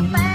goodbye.